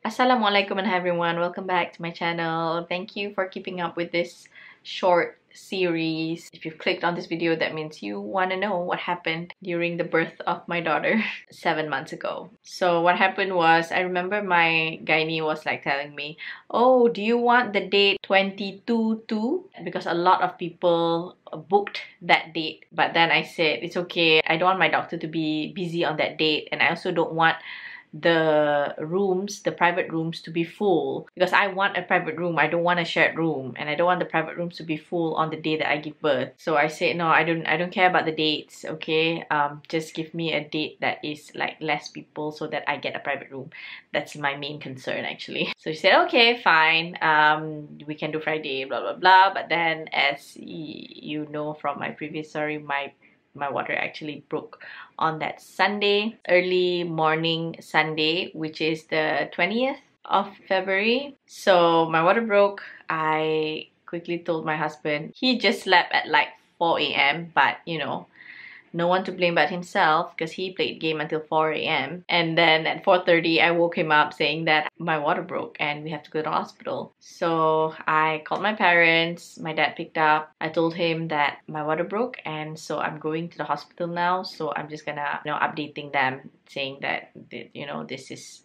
Assalamualaikum and hi everyone, welcome back to my channel. Thank you for keeping up with this short series. If you've clicked on this video, that means you want to know what happened during the birth of my daughter seven months ago. So what happened was, I remember my gynae was like telling me, oh, do you want the date 22-2? Because a lot of people booked that date. But then I said, it's okay. I don't want my doctor to be busy on that date. And I also don't want the rooms, the private rooms to be full because I want a private room. I don't want a shared room and I don't want the private rooms to be full on the day that I give birth. So I said no, I don't I don't care about the dates, okay? Um just give me a date that is like less people so that I get a private room. That's my main concern actually. So she said, "Okay, fine. Um we can do Friday, blah blah blah." But then as you know from my previous story, my my water actually broke on that Sunday, early morning Sunday, which is the 20th of February. So my water broke. I quickly told my husband. He just slept at like 4 a.m. But you know, no one to blame but himself because he played game until 4 a.m. And then at 4.30, I woke him up saying that my water broke and we have to go to the hospital. So I called my parents, my dad picked up. I told him that my water broke and so I'm going to the hospital now. So I'm just gonna, you know, updating them saying that, you know, this is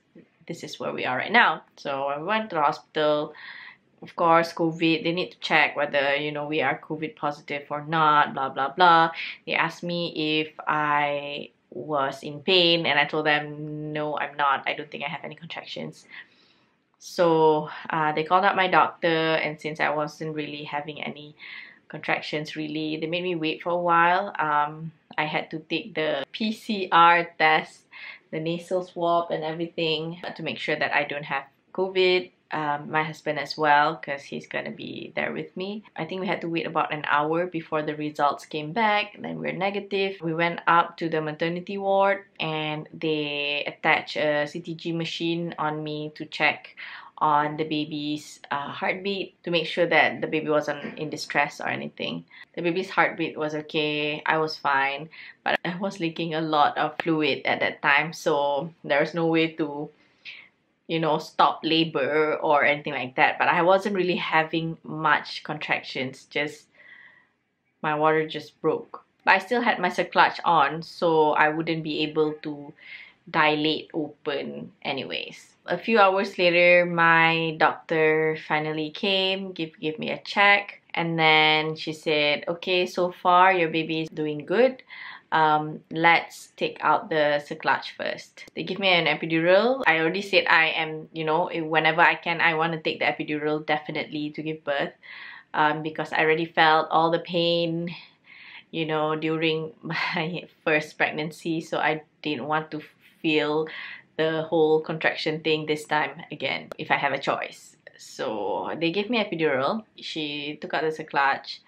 this is where we are right now. So I went to the hospital of course covid they need to check whether you know we are covid positive or not blah blah blah. They asked me if i was in pain and i told them no i'm not. I don't think i have any contractions. So uh, they called up my doctor and since i wasn't really having any contractions really they made me wait for a while. Um, i had to take the pcr test the nasal swab and everything to make sure that i don't have covid um, my husband as well because he's gonna be there with me. I think we had to wait about an hour before the results came back. Then we're negative. We went up to the maternity ward and they attached a CTG machine on me to check on the baby's uh, heartbeat to make sure that the baby wasn't in distress or anything. The baby's heartbeat was okay, I was fine, but I was leaking a lot of fluid at that time, so there was no way to you know, stop labor or anything like that. But I wasn't really having much contractions, just my water just broke. But I still had my cerclage on, so I wouldn't be able to dilate open anyways. A few hours later, my doctor finally came, give, give me a check, and then she said, okay, so far your baby is doing good um, let's take out the cerclage first. They give me an epidural. I already said I am, you know, whenever I can, I want to take the epidural definitely to give birth um, because I already felt all the pain, you know, during my first pregnancy. So I didn't want to feel the whole contraction thing this time again if I have a choice. So they gave me epidural. She took out the cerclage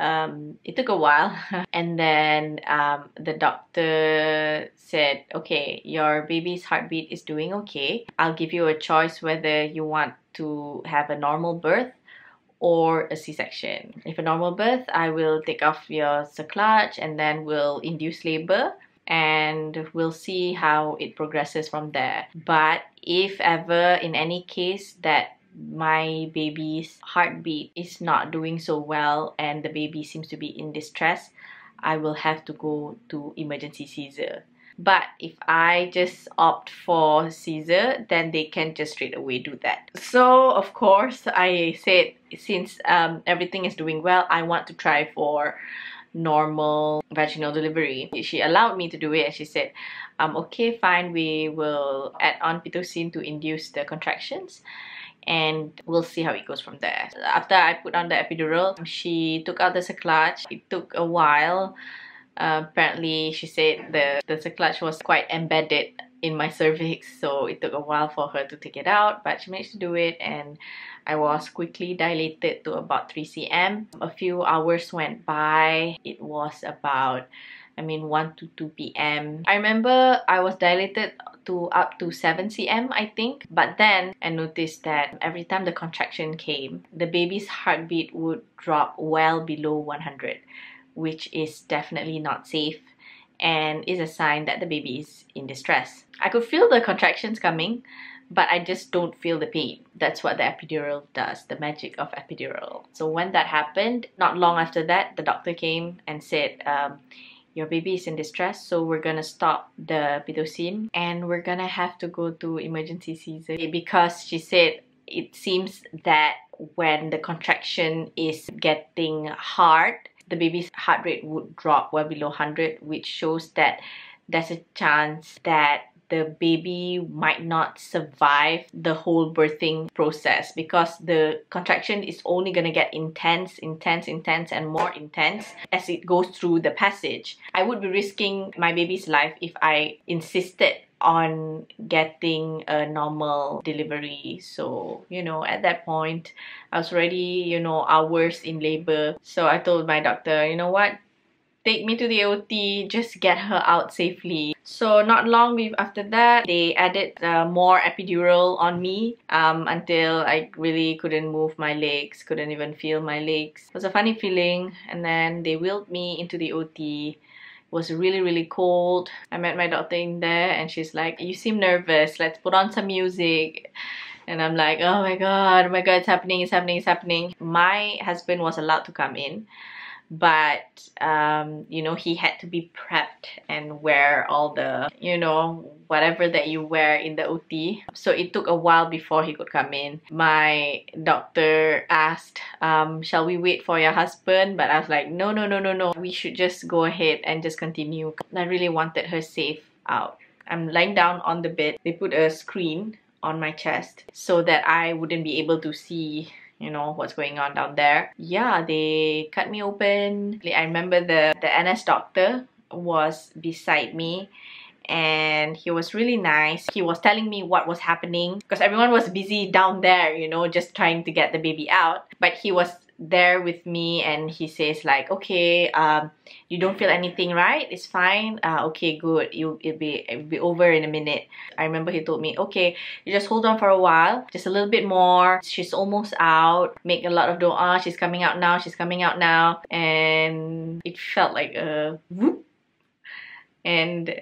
um, it took a while and then um, the doctor said okay your baby's heartbeat is doing okay I'll give you a choice whether you want to have a normal birth or a C-section. If a normal birth, I will take off your cerclage and then we'll induce labor and we'll see how it progresses from there. But if ever in any case that my baby's heartbeat is not doing so well and the baby seems to be in distress, I will have to go to emergency Caesar. But if I just opt for Caesar, then they can just straight away do that. So, of course, I said since um, everything is doing well, I want to try for normal vaginal delivery. She allowed me to do it and she said, um, okay, fine, we will add on Pitocin to induce the contractions and we'll see how it goes from there. After I put on the epidural, she took out the cerclage. It took a while. Uh, apparently, she said the, the cerclage was quite embedded in my cervix, so it took a while for her to take it out, but she managed to do it and I was quickly dilated to about 3 cm. A few hours went by. It was about I mean 1 to 2 p.m. I remember I was dilated to up to 7 cm I think but then I noticed that every time the contraction came the baby's heartbeat would drop well below 100 which is definitely not safe and is a sign that the baby is in distress. I could feel the contractions coming but I just don't feel the pain. That's what the epidural does, the magic of epidural. So when that happened, not long after that, the doctor came and said, um, your baby is in distress so we're gonna stop the pitocin and we're gonna have to go to emergency Caesar because she said it seems that when the contraction is getting hard the baby's heart rate would drop well below 100 which shows that there's a chance that the baby might not survive the whole birthing process because the contraction is only going to get intense, intense, intense, and more intense as it goes through the passage. I would be risking my baby's life if I insisted on getting a normal delivery. So you know at that point i was already you know hours in labor. So i told my doctor you know what take me to the OT, just get her out safely. So not long after that, they added uh, more epidural on me um, until I really couldn't move my legs, couldn't even feel my legs. It was a funny feeling and then they wheeled me into the OT. It was really really cold. I met my doctor in there and she's like, you seem nervous, let's put on some music. And I'm like, oh my god, oh my god, it's happening, it's happening, it's happening. My husband was allowed to come in but um, you know he had to be prepped and wear all the you know whatever that you wear in the OT so it took a while before he could come in. My doctor asked um, shall we wait for your husband? But I was like no no no no no. We should just go ahead and just continue. I really wanted her safe out. I'm lying down on the bed. They put a screen on my chest so that I wouldn't be able to see you know what's going on down there. Yeah they cut me open. I remember the the ns doctor was beside me and he was really nice. He was telling me what was happening because everyone was busy down there you know just trying to get the baby out. But he was there with me and he says like okay um you don't feel anything right it's fine uh, okay good you it'll be it'll be over in a minute. I remember he told me okay you just hold on for a while just a little bit more she's almost out make a lot of dua she's coming out now she's coming out now. And it felt like a whoop. And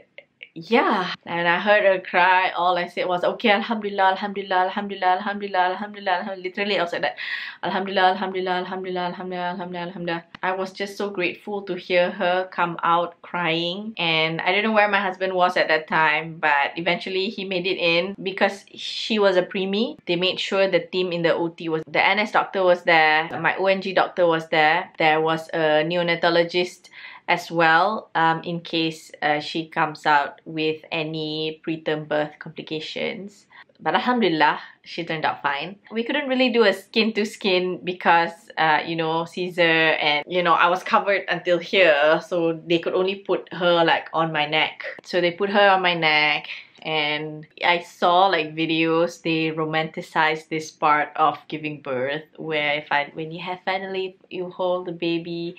yeah. And I heard her cry. All I said was okay Alhamdulillah Alhamdulillah Alhamdulillah Alhamdulillah Alhamdulillah. Literally I was like that. Alhamdulillah Alhamdulillah Alhamdulillah Alhamdulillah Alhamdulillah Alhamdulillah. I was just so grateful to hear her come out crying. And I don't know where my husband was at that time but eventually he made it in because she was a preemie. They made sure the team in the OT was the NS doctor was there my O&G doctor was there. There was a neonatologist as well um, in case uh, she comes out with any preterm birth complications. But alhamdulillah, she turned out fine. We couldn't really do a skin to skin because, uh, you know, Caesar and, you know, I was covered until here. So they could only put her like on my neck. So they put her on my neck and I saw like videos they romanticize this part of giving birth where if I when you have finally you hold the baby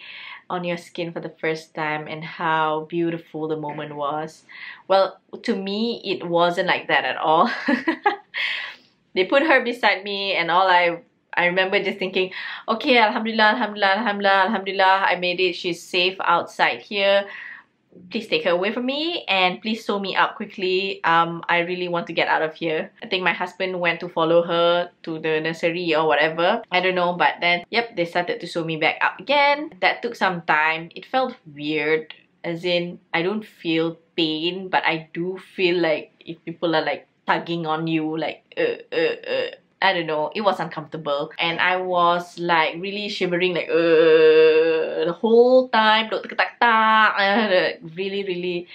on your skin for the first time and how beautiful the moment was. Well to me it wasn't like that at all. They put her beside me and all I I remember just thinking, okay, Alhamdulillah, Alhamdulillah, Alhamdulillah, Alhamdulillah, I made it. She's safe outside here please take her away from me and please sew me up quickly. Um i really want to get out of here. I think my husband went to follow her to the nursery or whatever. I don't know but then yep they started to sew me back up again. That took some time. It felt weird as in i don't feel pain but i do feel like if people are like tugging on you like uh uh uh I don't know, it was uncomfortable. And I was like really shivering like the whole time. Really, really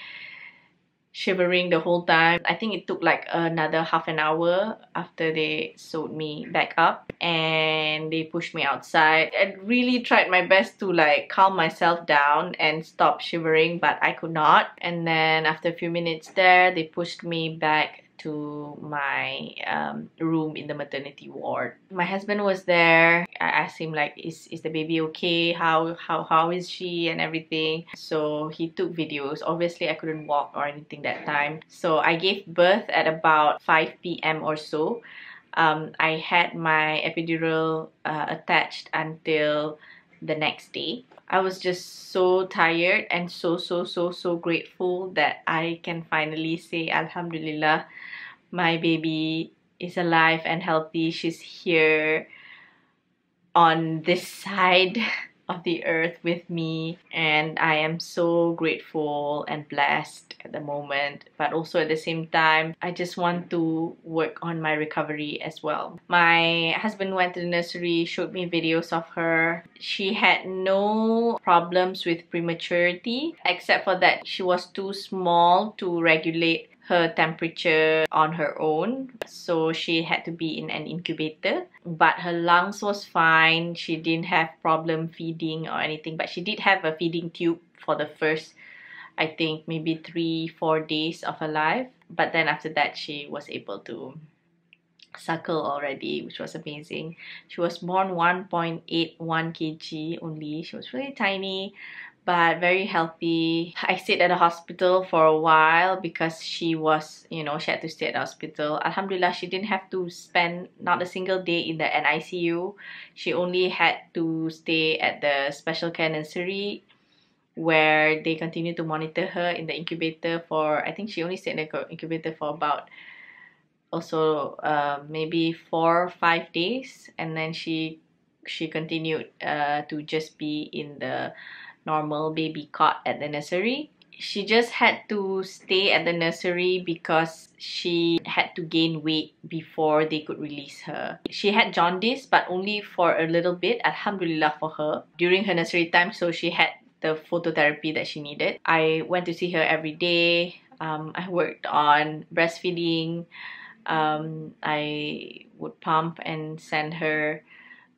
shivering the whole time. I think it took like another half an hour after they sewed me back up and they pushed me outside. I really tried my best to like calm myself down and stop shivering but I could not. And then after a few minutes there, they pushed me back to my um, room in the maternity ward. My husband was there. I asked him like, is, is the baby okay? How, how, how is she and everything? So he took videos. Obviously, I couldn't walk or anything that time. So I gave birth at about 5 p.m. or so. Um, I had my epidural uh, attached until the next day. I was just so tired and so so so so grateful that I can finally say Alhamdulillah my baby is alive and healthy. She's here on this side of the earth with me and I am so grateful and blessed at the moment but also at the same time I just want to work on my recovery as well. My husband went to the nursery showed me videos of her. She had no problems with prematurity except for that she was too small to regulate her temperature on her own. So she had to be in an incubator but her lungs was fine. She didn't have problem feeding or anything but she did have a feeding tube for the first I think maybe three four days of her life. But then after that she was able to suckle already which was amazing. She was born 1.81 kg only. She was really tiny but very healthy. I stayed at the hospital for a while because she was, you know, she had to stay at the hospital. Alhamdulillah, she didn't have to spend not a single day in the NICU. She only had to stay at the special care nursery where they continue to monitor her in the incubator for, I think she only stayed in the incubator for about also uh, maybe four or five days and then she she continued uh, to just be in the normal baby cot at the nursery. She just had to stay at the nursery because she had to gain weight before they could release her. She had jaundice but only for a little bit, alhamdulillah for her, during her nursery time so she had the phototherapy that she needed. I went to see her every day. Um, I worked on breastfeeding. Um, I would pump and send her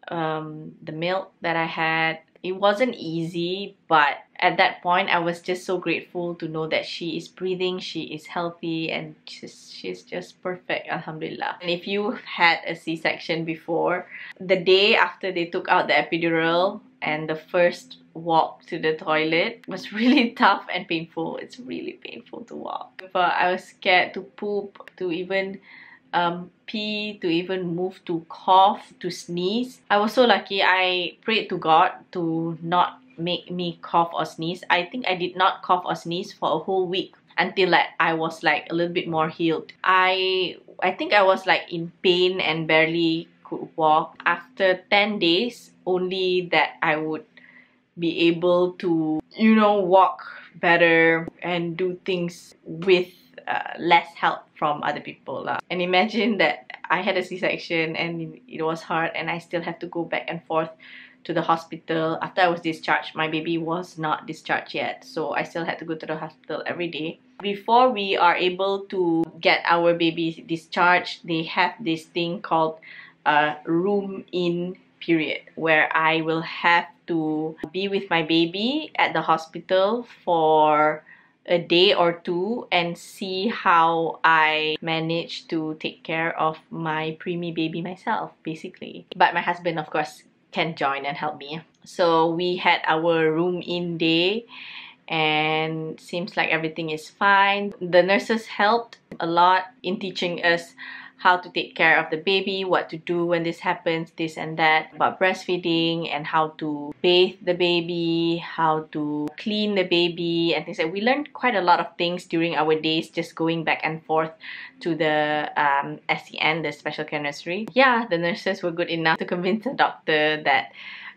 um, the milk that I had it wasn't easy but at that point I was just so grateful to know that she is breathing she is healthy and she's, she's just perfect alhamdulillah. And if you had a c-section before the day after they took out the epidural and the first walk to the toilet was really tough and painful. It's really painful to walk. But I was scared to poop to even um, pee, to even move to cough, to sneeze. I was so lucky. I prayed to God to not make me cough or sneeze. I think I did not cough or sneeze for a whole week until like I was like a little bit more healed. I I think I was like in pain and barely could walk. After 10 days, only that I would be able to, you know, walk better and do things with uh, less help from other people lah. And imagine that I had a C-section and it was hard and I still have to go back and forth to the hospital after I was discharged. My baby was not discharged yet, so I still had to go to the hospital every day. Before we are able to get our baby discharged, they have this thing called a room in period where I will have to be with my baby at the hospital for a day or two and see how I manage to take care of my preemie baby myself, basically. But my husband, of course, can join and help me. So we had our room in day and seems like everything is fine. The nurses helped a lot in teaching us how to take care of the baby, what to do when this happens, this and that, about breastfeeding and how to bathe the baby, how to clean the baby and things like We learned quite a lot of things during our days just going back and forth to the um, SCN, the special care nursery. Yeah, the nurses were good enough to convince the doctor that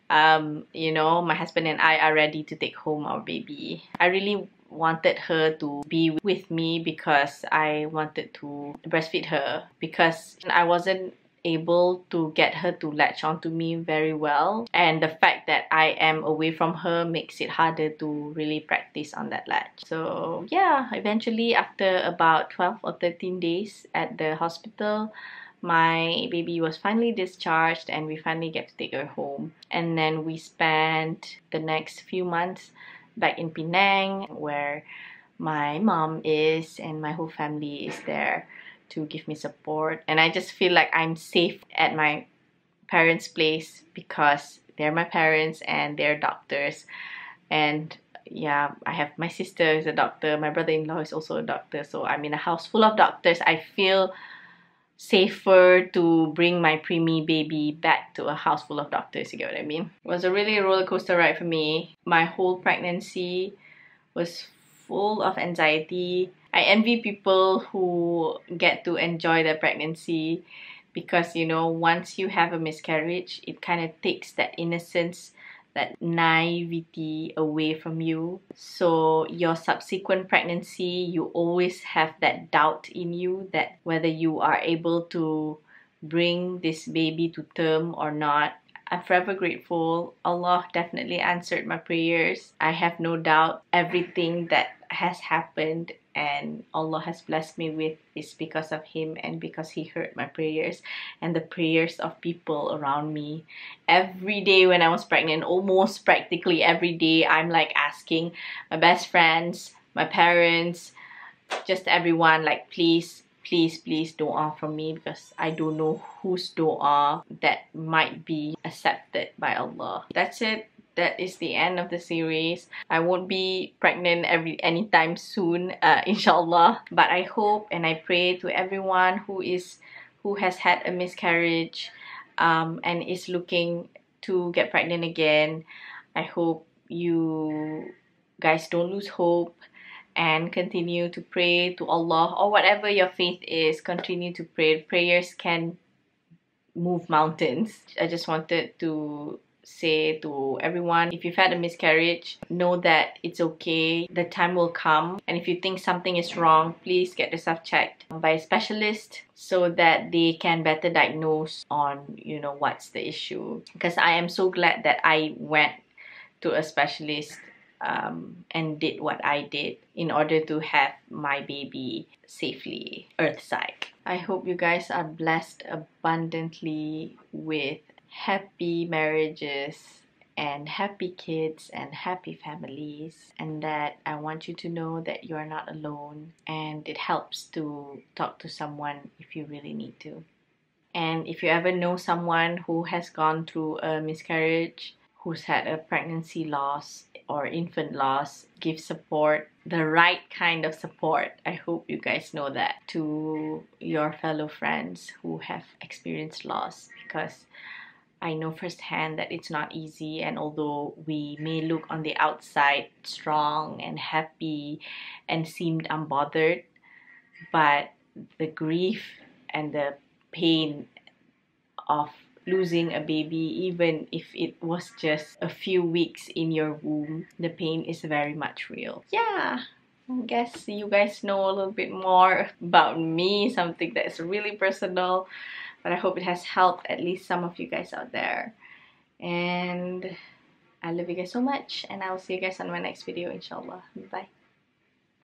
um, you know, my husband and I are ready to take home our baby. I really wanted her to be with me because I wanted to breastfeed her because I wasn't able to get her to latch onto me very well and the fact that I am away from her makes it harder to really practice on that latch. So yeah, eventually after about 12 or 13 days at the hospital, my baby was finally discharged and we finally get to take her home. And then we spent the next few months back in Penang where my mom is and my whole family is there to give me support. And I just feel like I'm safe at my parents' place because they're my parents and they're doctors. And yeah I have my sister is a doctor my brother-in-law is also a doctor. So I'm in a house full of doctors I feel safer to bring my preemie baby back to a house full of doctors, you get what I mean? It was a really roller coaster ride for me. My whole pregnancy was full of anxiety. I envy people who get to enjoy their pregnancy because you know once you have a miscarriage it kind of takes that innocence that naivety away from you. So your subsequent pregnancy you always have that doubt in you that whether you are able to bring this baby to term or not I'm forever grateful. Allah definitely answered my prayers. I have no doubt everything that has happened and Allah has blessed me with is because of Him and because He heard my prayers and the prayers of people around me. Every day when I was pregnant, almost practically every day, I'm like asking my best friends, my parents, just everyone, like, please please please dua for me because I don't know whose dua that might be accepted by Allah. That's it. That is the end of the series. I won't be pregnant every anytime soon, uh, inshallah. But I hope and I pray to everyone who is who has had a miscarriage um, and is looking to get pregnant again. I hope you guys don't lose hope and continue to pray to Allah or whatever your faith is continue to pray. Prayers can move mountains. I just wanted to say to everyone if you've had a miscarriage know that it's okay. The time will come. And if you think something is wrong please get yourself checked by a specialist so that they can better diagnose on you know what's the issue. Because I am so glad that I went to a specialist um, and did what I did in order to have my baby safely earthside. I hope you guys are blessed abundantly with happy marriages and happy kids and happy families and that I want you to know that you are not alone and it helps to talk to someone if you really need to. And if you ever know someone who has gone through a miscarriage, who's had a pregnancy loss or infant loss, give support, the right kind of support. I hope you guys know that to your fellow friends who have experienced loss because I know firsthand that it's not easy, and although we may look on the outside strong and happy and seemed unbothered, but the grief and the pain of losing a baby, even if it was just a few weeks in your womb, the pain is very much real. Yeah. I guess you guys know a little bit more about me, something that's really personal, but I hope it has helped at least some of you guys out there. And I love you guys so much, and I will see you guys on my next video, inshallah. Bye.